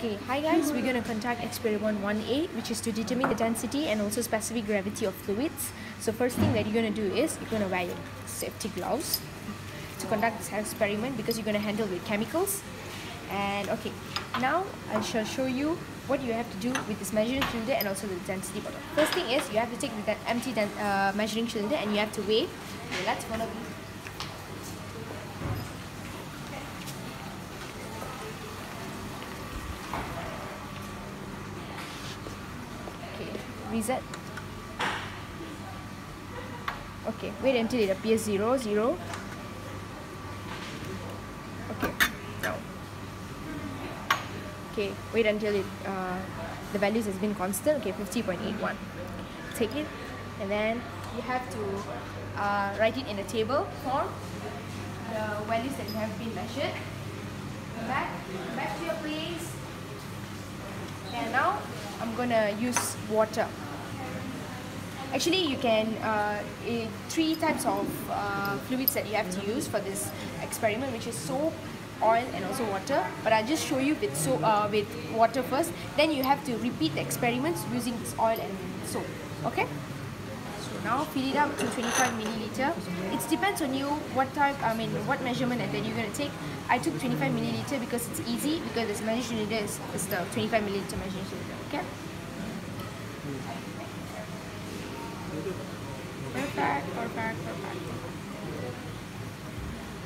Okay, hi guys, we're going to conduct experiment 1A which is to determine the density and also specific gravity of fluids. So first thing that you're going to do is you're going to wear your safety gloves to conduct this experiment because you're going to handle with chemicals. And okay, now I shall show you what you have to do with this measuring cylinder and also the density bottle. First thing is you have to take the empty uh, measuring cylinder and you have to weigh. Okay, let's follow me. Reset. Okay wait until it appears 0 0 okay now. Okay wait until it uh, the values has been constant. Okay 50.81 take it and then you have to uh, write it in a table form. The values that have been measured. Back back to your place and now I'm gonna use water. Actually you can uh, three types of uh, fluids that you have to use for this experiment which is soap oil and also water. But I'll just show you with so uh, with water first. Then you have to repeat the experiments using this oil and soap. Okay now fill it up to 25 milliliter it depends on you what type I mean what measurement that you're going to take I took 25 milliliter because it's easy because this measuring cylinder is, is the 25 milliliter measuring cylinder okay Perfect, perfect, perfect.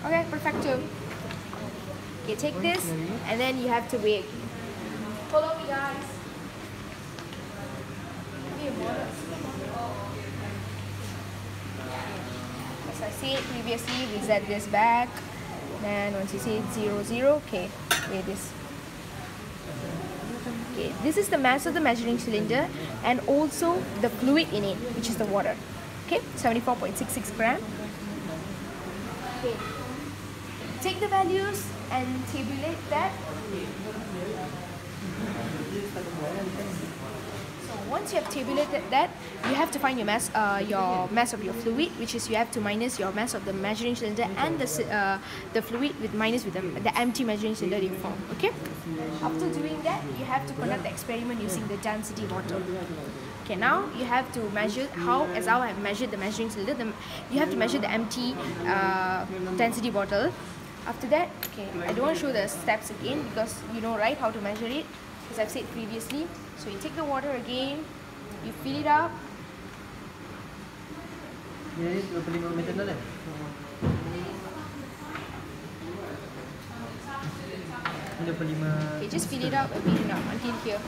Okay, perfecto. Okay, take this and then you have to wait. Follow me guys. As I said previously, we set this back. Then once you see it zero zero, okay, wait this. Okay, this is the mass of the measuring cylinder and also the fluid in it, which is the water. Okay 74.66 gram. Okay. Take the values and tabulate that once you have tabulated that you have to find your mass uh, your mass of your fluid which is you have to minus your mass of the measuring cylinder and the uh, the fluid with minus with the, the empty measuring cylinder you form okay after doing that you have to conduct the experiment using the density bottle Okay, now you have to measure how, as I have measured the measuring cylinder, the, you have to measure the empty uh, density bottle. After that, okay, I don't want to show the steps again because you know right how to measure it, as I've said previously. So you take the water again, you fill it up. Okay, just fill it up a bit enough until here.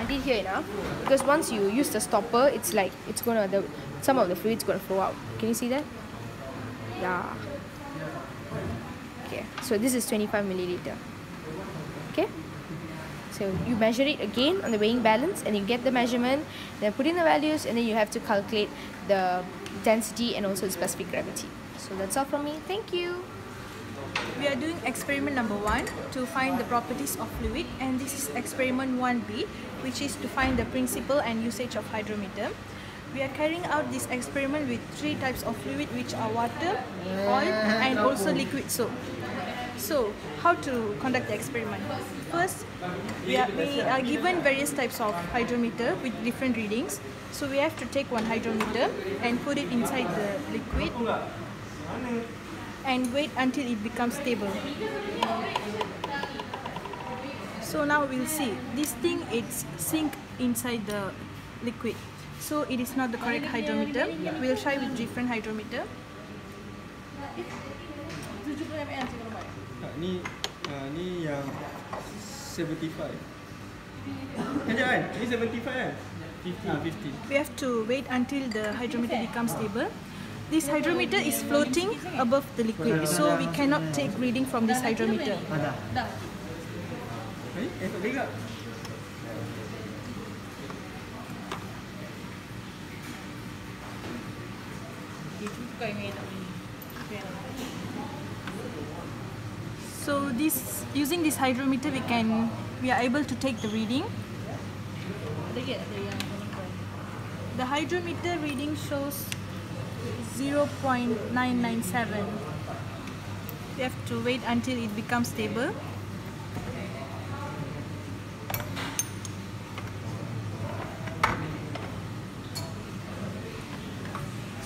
Until here enough because once you use the stopper it's like it's gonna the some of the fluid's gonna flow out. Can you see that? Yeah. Okay so this is 25 milliliter. Okay so you measure it again on the weighing balance and you get the measurement then put in the values and then you have to calculate the density and also the specific gravity so that's all from me thank you we are doing experiment number one to find the properties of fluid and this is experiment 1b which is to find the principle and usage of hydrometer. We are carrying out this experiment with three types of fluid which are water, oil and also liquid soap. So, how to conduct the experiment? First, we are, we are given various types of hydrometer with different readings. So, we have to take one hydrometer and put it inside the liquid and wait until it becomes stable. So now we'll see. This thing it's sink inside the liquid. So it is not the correct hydrometer. We'll try with different hydrometer. Ni uh, ni yang 75. Kejap kan? Ni 75 kan? 50, 50. We have to wait until the hydrometer becomes stable. This hydrometer is floating above the liquid, so we cannot take reading from this hydrometer. So this using this hydrometer we can we are able to take the reading. The hydrometer reading shows 0.997. We have to wait until it becomes stable.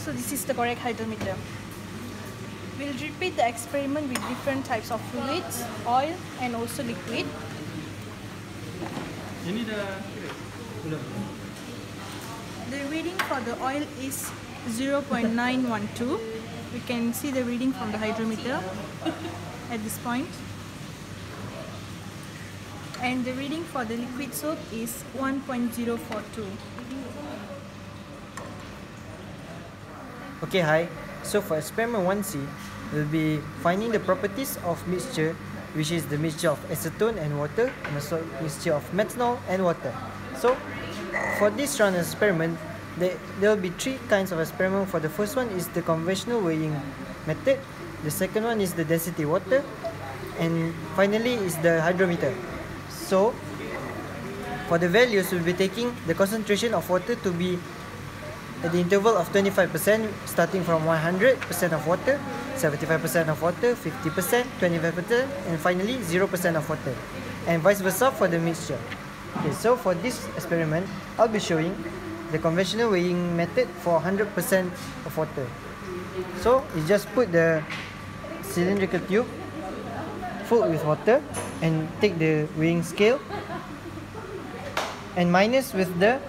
So this is the correct hydrometer. We'll repeat the experiment with different types of fluids, oil and also liquid. Ini dah kira? Belum. The reading for the oil is 0.912. We can see the reading from the hydrometer at this point. And the reading for the liquid soap is 1.042. Okay, hi. So for experiment 1C, we'll be finding the properties of mixture, which is the mixture of acetone and water, mixture of methanol and water. So for this round experiment, there will be three kinds of experiment. For the first one is the conventional weighing method. The second one is the density water, and finally is the hydrometer. So for the values, we'll be taking the concentration of water to be at the interval of 25% starting from 100% of water, 75% of water, 50%, 25% and finally 0% of water and vice versa for the mixture. Okay, so for this experiment, I'll be showing the conventional weighing method for 100% of water. So you just put the cylindrical tube full with water and take the weighing scale and minus with the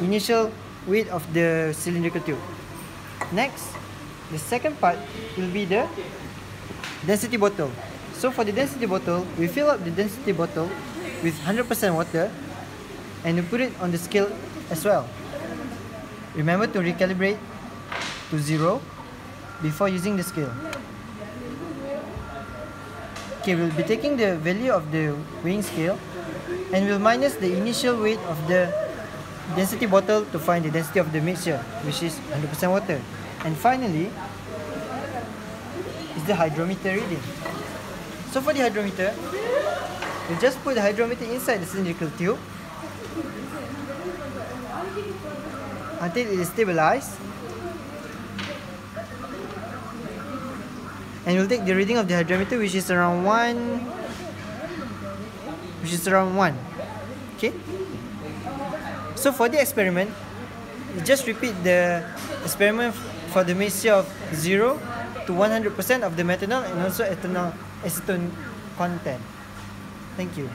initial weight of the cylindrical tube. Next, the second part will be the density bottle. So for the density bottle, we fill up the density bottle with 100% water and we put it on the scale as well. Remember to recalibrate to zero before using the scale. Okay, we'll be taking the value of the weighing scale and we'll minus the initial weight of the density bottle to find the density of the mixture, which is 100% water. And finally, is the hydrometer reading. So for the hydrometer, you just put the hydrometer inside the cylindrical tube until it is stabilized. And you'll take the reading of the hydrometer which is around 1 which is around 1 So for the experiment, just repeat the experiment for the mixture of 0 to 100% of the methanol and also ethanol acetone content. Thank you.